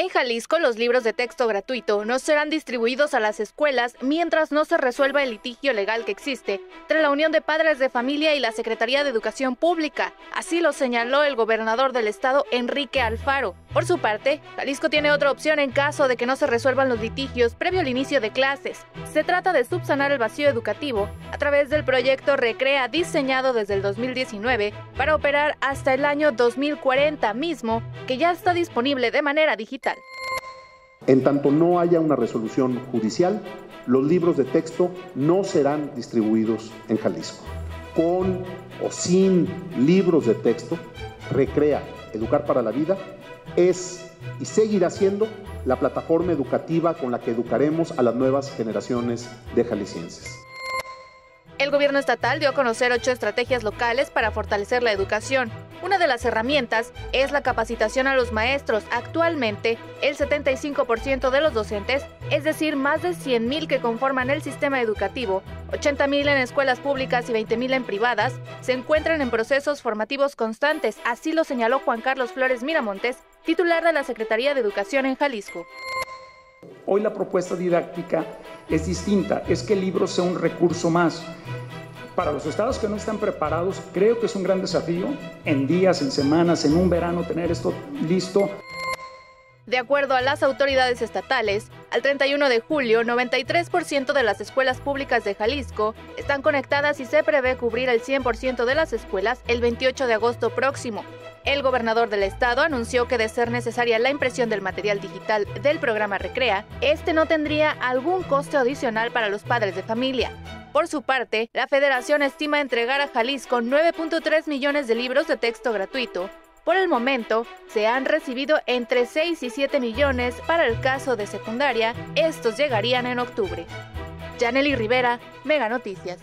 En Jalisco, los libros de texto gratuito no serán distribuidos a las escuelas mientras no se resuelva el litigio legal que existe entre la Unión de Padres de Familia y la Secretaría de Educación Pública. Así lo señaló el gobernador del estado, Enrique Alfaro. Por su parte, Jalisco tiene otra opción en caso de que no se resuelvan los litigios previo al inicio de clases. Se trata de subsanar el vacío educativo a través del proyecto Recrea diseñado desde el 2019 para operar hasta el año 2040 mismo, que ya está disponible de manera digital. En tanto no haya una resolución judicial, los libros de texto no serán distribuidos en Jalisco. Con o sin libros de texto, Recrea Educar para la Vida es y seguirá siendo la plataforma educativa con la que educaremos a las nuevas generaciones de jaliscienses. El gobierno estatal dio a conocer ocho estrategias locales para fortalecer la educación. Una de las herramientas es la capacitación a los maestros. Actualmente, el 75% de los docentes, es decir, más de 100.000 que conforman el sistema educativo, 80.000 en escuelas públicas y 20.000 en privadas, se encuentran en procesos formativos constantes. Así lo señaló Juan Carlos Flores Miramontes, titular de la Secretaría de Educación en Jalisco. Hoy la propuesta didáctica es distinta, es que el libro sea un recurso más. Para los estados que no están preparados, creo que es un gran desafío en días, en semanas, en un verano tener esto listo. De acuerdo a las autoridades estatales, al 31 de julio, 93% de las escuelas públicas de Jalisco están conectadas y se prevé cubrir el 100% de las escuelas el 28 de agosto próximo. El gobernador del estado anunció que de ser necesaria la impresión del material digital del programa Recrea, este no tendría algún costo adicional para los padres de familia. Por su parte, la federación estima entregar a Jalisco 9.3 millones de libros de texto gratuito. Por el momento, se han recibido entre 6 y 7 millones para el caso de secundaria. Estos llegarían en octubre. Janely Rivera, Mega Noticias.